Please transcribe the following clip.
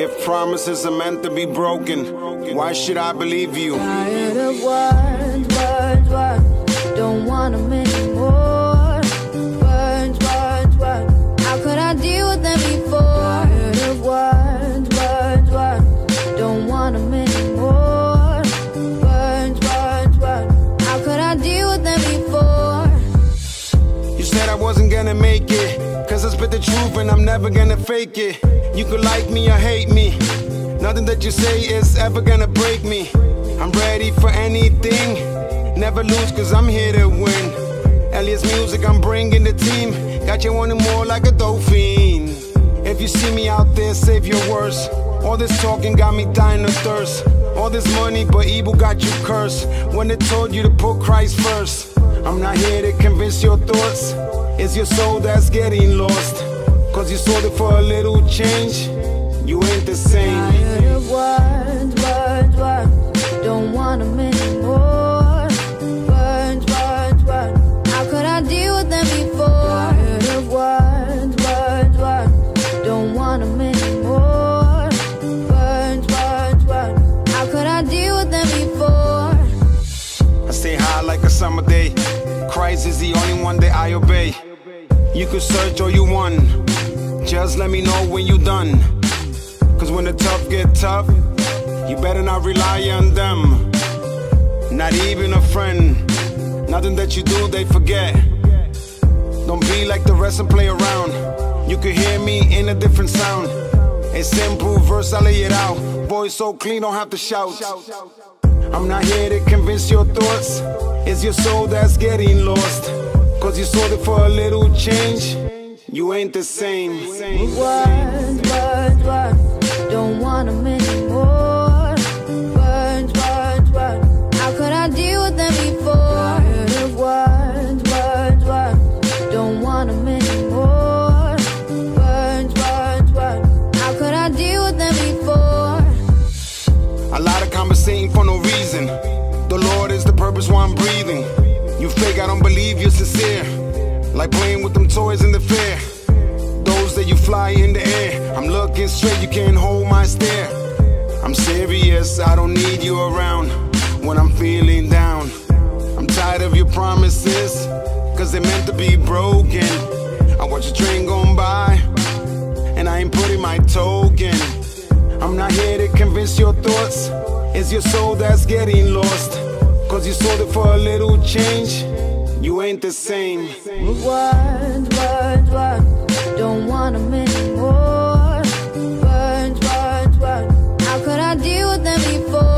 If promises are meant to be broken, why should I believe you? Tired of words, words, words. Don't want them anymore. Words, words, words. How could I deal with them before? Tired of words, words, words. Don't want them anymore. Words, words, words. How could I deal with them before? You said I wasn't gonna make it. Cause I spit the truth and I'm never gonna fake it. You could like me or hate me. Nothing that you say is ever gonna break me. I'm ready for anything. Never lose cause I'm here to win. Eliest music, I'm bringing the team. Got you wanting more like a dolphin. If you see me out there, save your words. All this talking got me dying of thirst. All this money, but evil got you cursed. When they told you to put Christ first. I'm not here to convince your thoughts. It's your soul that's getting lost. Cause you sold it for a little change. You ain't the same. Tired of words, words, words. Don't want them anymore. Words, words, words. How could I deal with them before? Tired of words, words, words. Don't want them anymore. Words, words, words. How could I deal with them before? I stay high like a summer day. Christ is the only one that I obey. You could search all you want. Just let me know when you done. Cause when the tough get tough, you better not rely on them. Not even a friend. Nothing that you do, they forget. Don't be like the rest and play around. You can hear me in a different sound. A simple verse, I lay it out. Voice so clean, don't have to shout. I'm not here to convince your thoughts. It's your soul that's getting lost. Cause you sold it for a little change. You ain't the same. Words, words, words. Don't want them anymore. Words, words, words. How could I deal with them before? Words, words, words. Don't want them anymore. Words, words, words. How could I deal with them before? A lot of conversating for no reason. The Lord is the purpose why I'm breathing. You fake, I don't believe you're sincere. Like playing with them toys in the fair. Fly in the air. I'm looking straight, you can't hold my stare. I'm serious, I don't need you around when I'm feeling down. I'm tired of your promises, cause they're meant to be broken. I watch a train going by, and I ain't putting my token. I'm not here to convince your thoughts. It's your soul that's getting lost. Cause you sold it for a little change. You ain't the same. Words, before?